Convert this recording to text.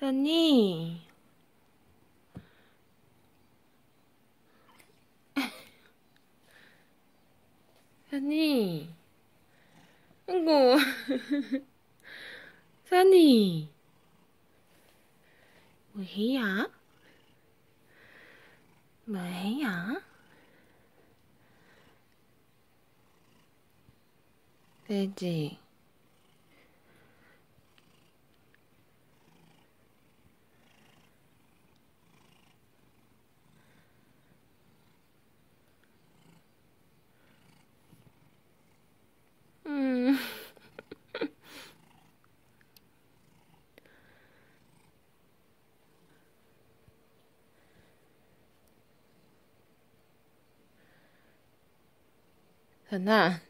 선이. 선이. 아이고. 선이. 뭐해야? 뭐해야? 돼지. 선아.